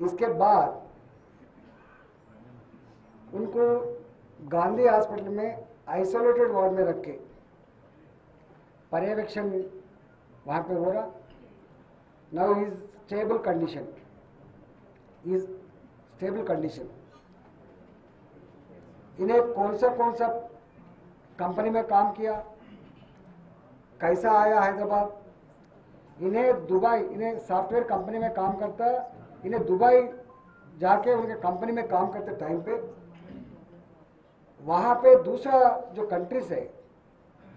इसके बाद उनको गांधी हॉस्पिटल में आइसोलेटेड वार्ड में रख के पर्यवेक्षण वहाँ पे हो रहा। Now is stable condition is stable condition इन्हें कौन सा कौन सा कंपनी में काम किया? कैसा आया हैदराबाद? इन्हें दुबई, इन्हें सॉफ्टवेयर कंपनी में काम करता इन्हें दुबई जाके उनके कंपनी में काम करते टाइम पे, वहाँ पे दूसरा जो कंट्रीज़ है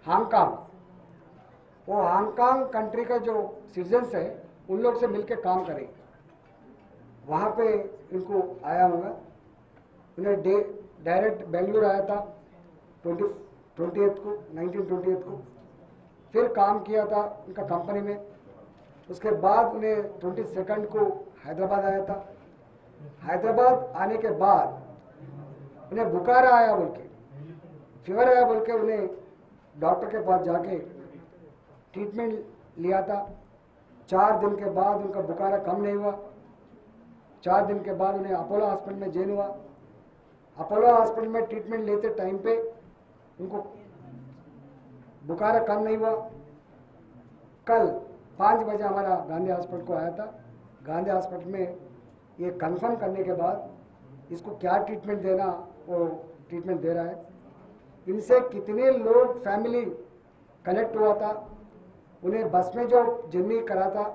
हांगकांग वो हांगकांग कंट्री का जो सिटीजन्स है, उन लोग से मिलके काम करें। वहाँ पे इनको आया होगा। उन्हें डे डायरेक्ट बेंगलुरु आया था, ट्वेंटी ट्वेंटी एथ को नाइनटीन ट्वेंटी एथ को। फिर काम किया था उनका कंपनी में। उसके बाद उन्हें ट्वेंटी सेकेंड को हैदराबाद आया था। हैदराबाद आने के बाद उन्हें बुखार आया बोल के फीवर आया बोल के उन्हें डॉक्टर के पास जाके ट्रीटमेंट लिया था। चार दिन के बाद उनका बुखार कम नहीं हुआ। चार दिन के बाद उन्हें अपोलो हॉस्पिटल में जेन हुआ। अपोलो हॉस्पिटल में ट्रीटमेंट लेते टाइम पे उनको बुखार कम नहीं हुआ। कल पाँच बजे हमारा गांधी हॉस्पिटल को आया था। गांधी हॉस्पिटल में ये कंफर्म करने के बाद इसको क्या ट्रीटमेंट देना, वो ट्रीटमेंट दे रहा है। इनसे कितने लोग फैमिली कनेक्ट हुआ था, उन्हें बस में जो जर्नी करा था,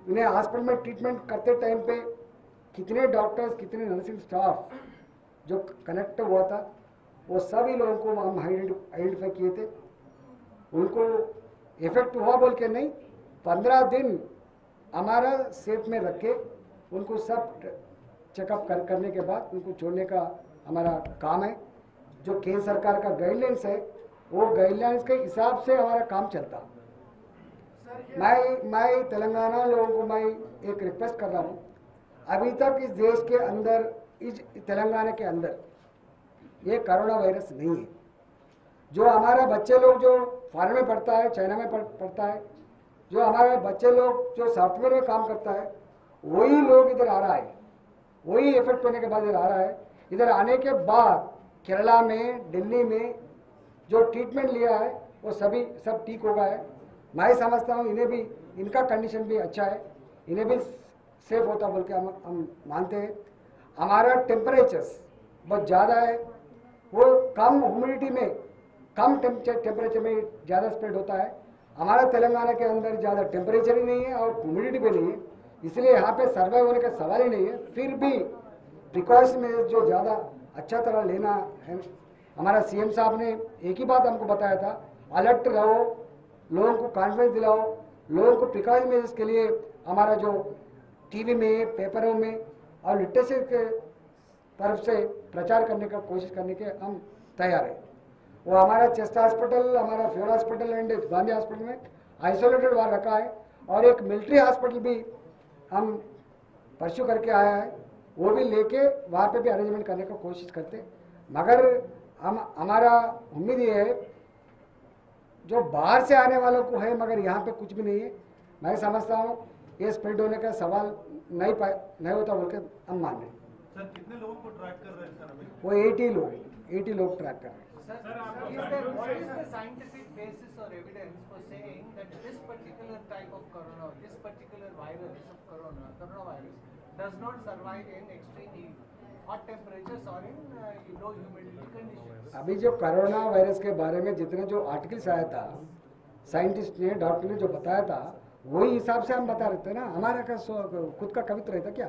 उन्हें हॉस्पिटल में ट्रीटमेंट करते टाइम पे कितने डॉक्टर्स कितने नर्सिंग स्टाफ जो कनेक्ट हुआ था, वो सभी लोगों को हम आइडेंटिफाई किए थे। उनको इफ़ेक्ट हुआ बोल के नहीं, पंद्रह दिन हमारा सेफ़ में रख के उनको सब चेकअप कर, करने के बाद उनको छोड़ने का हमारा काम है। जो केंद्र सरकार का गाइडलाइंस है वो गाइडलाइंस के हिसाब से हमारा काम चलता। मैं मैं तेलंगाना लोगों को मैं एक रिक्वेस्ट कर रहा हूँ। अभी तक इस देश के अंदर इस तेलंगाना के अंदर ये कोरोना वायरस नहीं है। जो हमारा बच्चे लोग जो फॉरन में पढ़ता है चाइना में पढ़, पढ़ता है जो हमारे बच्चे लोग, जो सॉफ्टवेयर में काम करता है, वही लोग इधर आ रहा है। वही इफ़ेक्ट होने के बाद इधर आ रहा है। इधर आने के बाद केरला में, दिल्ली में जो ट्रीटमेंट लिया है, वो सभी, सब ठीक हो है। मैं समझता हूँ इन्हें भी, इनका कंडीशन भी अच्छा है। इन्हें भी सेफ़ होता बोल के हम हम मानते हैं। हमारा टेम्परेचर्स बहुत ज़्यादा है। वो कम ह्यूमिडिटी में, कम टेम्परेचर में ज़्यादा स्प्रेड होता है। हमारा तेलंगाना के अंदर ज़्यादा टेम्परेचर ही नहीं है और ह्यूमिडिटी भी नहीं है। इसलिए यहाँ पे सर्वाइव होने का सवाल ही नहीं है। फिर भी प्रिकॉशन में जो ज़्यादा अच्छा तरह लेना है, हमारा सीएम साहब ने एक ही बात हमको बताया था अलर्ट रहो, लोगों को कॉन्फिडेंस दिलाओ, लोगों को प्रिकॉशन मेजर्स के लिए हमारा जो टीवी में पेपरों में और लिटरेचर के तरफ़ से प्रचार करने का कोशिश करने के हम तैयार हैं। वो हमारा चेस्ट हॉस्पिटल हमारा fever hospital and Gandhi hospital में आइसोलेटेड वार्ड रखा है। और एक मिलिट्री हॉस्पिटल भी हम परस्यू करके आया है। वो भी लेके वहाँ पे भी अरेंजमेंट करने का कोशिश करते मगर हम हमारा उम्मीद ये है जो बाहर से आने वालों को है मगर यहाँ पे कुछ भी नहीं है। मैं समझता हूँ ये स्प्रेड होने का सवाल नहीं पाए नहीं होता बोल के हम मान रहे सर कितने लोगों को ट्रैक कर रहे वो एटी लोग एटी लोग ट्रैक कर रहे हैं। अभी जो करोना वायरस के बारे में जितने जो आर्टिकल्स आया था साइंटिस्ट ने डॉक्टर ने जो बताया था वही हिसाब से हम बता रहे थे ना? हमारा का खुद का कवित्व रहता क्या?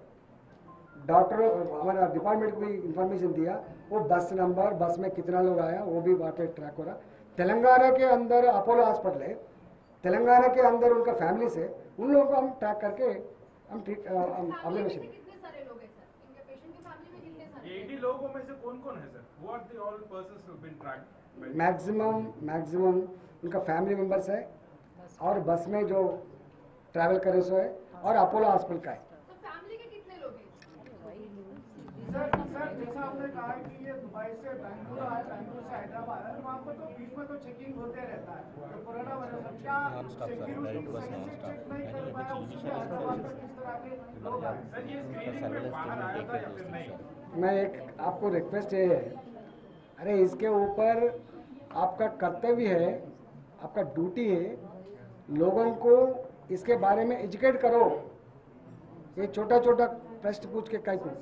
डॉक्टर हमारा डिपार्टमेंट को भी इंफॉर्मेशन दिया। वो बस नंबर बस में कितना लोग आया वो भी वहाँ पे ट्रैक हो रहा। तेलंगाना के अंदर अपोलो हॉस्पिटल है। तेलंगाना के अंदर उनका फैमिली से उन लोगों को हम ट्रैक करके हम ट्रीट ऑब्जर्वेशन लोग हैं सर? इनके पेशेंट की फैमिली में कितने सारे ये 80 लोगों में से कौन कौन है सर? वो are all persons who been tracked maximum maximum उनका फैमिली मेंबर्स है। और बस में जो ट्रैवल करे सो है। और अपोलो हॉस्पिटल का है तो फैमिली के कितने लोग हैं सर सर जैसा आपने कहा कि ये दुबई से बेंगलुरु आया बेंगलुरु से हैदराबाद आया तो वहाँ पर तो बीच में तो चेकिंग होते रहता है। तो कोरोना वायरस अब क्या सिक्योरिटी सही से चेक नहीं कर पाया उसमें हैदराबाद में किस तरह के लोग आए? सर ये स्क्रीनिंग में बाहर आया था या फिर नहीं? मैं एक आपको रिक्वेस्ट ये है। अरे इसके ऊपर आपका कर्तव्य है आपका ड्यूटी है लोगों को इसके बारे में एजुकेट करो। ये छोटा छोटा प्रश्न पूछ के कहीं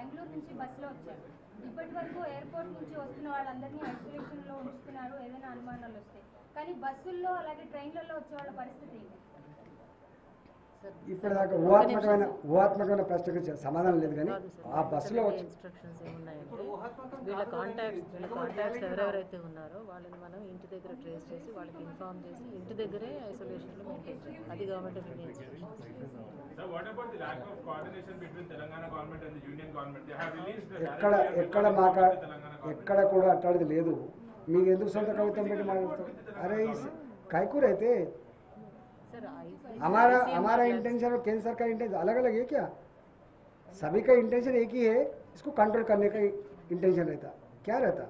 బెంగళూరు నుంచి బస్సులో వచ్చారు. ఇప్పటి వరకు ఎయిర్పోర్ట్ నుంచి వస్తున్న వాళ్ళందరినీ ఐసోలేషన్లో ఉంచుతున్నారు ఏదైనా అనుమానాలు వస్తే. కానీ బస్సుల్లో అలాగే ట్రైన్లలో వచ్చే వాళ్ళ పరిస్థితి ఇప్పుడు దాకా ఊహాత్మకమైన ఊహాత్మకమైన ప్రశ్నకు సమాధానం లేదు కానీ ఆ బస్సులో వచ్చి కాంటాక్ట్స్ ఎవరెవరైతే ఉన్నారో వాళ్ళని మనం ఇంటి దగ్గర ట్రేస్ చేసి వాళ్ళకి చేసి ఇంటి దగ్గరే ఎక్కడ ఎక్కడ మాకా ఎక్కడ కూడా అట్లాంటిది లేదు. మీకు ఎందుకు సొంత కవిత్వం పెట్టి మాట్లాడతారు అరే కైకూర్ అయితే हमारा हमारा इंटेंशन और केंद्र सरकार इंटेंशन अलग अलग है क्या? सभी का इंटेंशन एक ही है, इसको कंट्रोल करने का इंटेंशन रहता। क्या रहता?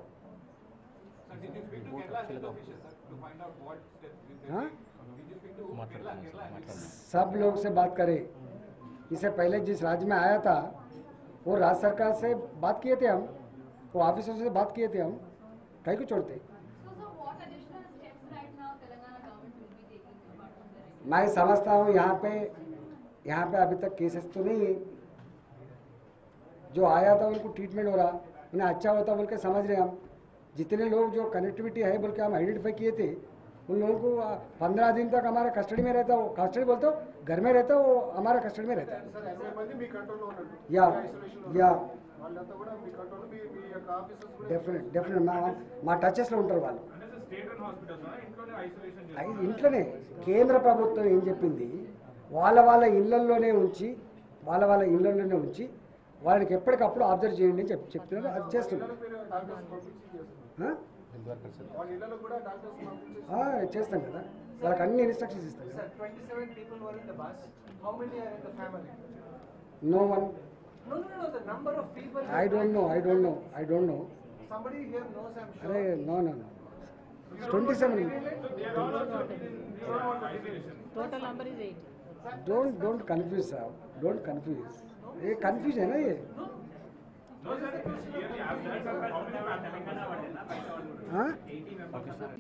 हाँ? सब लोग से बात करें। इससे पहले जिस राज्य में आया था, वो राज्य सरकार से बात किए थे हम, वो ऑफिसर से बात किए थे हम, कहीं को छोड़ते? मैं समझता हूँ यहाँ पे यहाँ पे अभी तक केसेस तो नहीं है जो आया था उनको ट्रीटमेंट हो रहा उन्हें अच्छा होता बोल के समझ रहे हम जितने लोग जो कनेक्टिविटी है बोल के हम आइडेंटिफाई किए थे उन लोगों को पंद्रह दिन तक हमारा कस्टडी में रहता हो कस्टडी बोलते हो घर में रहता हो वो हमारा कस्टडी में रहता है సార్ ఎనభై మంది మీ కంట్రోల్లో ఉన్నట్టు యా ఐసోలేషన్ యా వాళ్ళంతా కూడా మీ కంట్రోల్ మీ మీ యొక్క ఆఫీసర్స్ కూడా డెఫినెట్ డెఫినెట్ మా మా టచెస్లో ఉంటారు వాళ్ళు ఇంట్లోనే కేంద్ర ప్రభుత్వం ఏం చెప్పింది? వాళ్ళ వాళ్ళ ఇళ్ళలోనే ఉంచి వాళ్ళ వాళ్ళ ఇళ్ళలోనే ఉంచి వాళ్ళకి ఎప్పటికప్పుడు అబ్జర్వ్ చేయండి అని చెప్పి అది చేస్తున్నారు. చేస్తాం కదా. వాళ్ళకి అన్ని ఇన్స్ట్రక్షన్స్ ఇస్తాం no one I don't know I don't know I don't know అరే no no no Twenty seven total number is eight don't don't confuse साहब डोंट कंफ्यूज ये कंफ्यूज है ना ये No, sir, it was clearly asked that, sir, how many pandemic cases? हाँ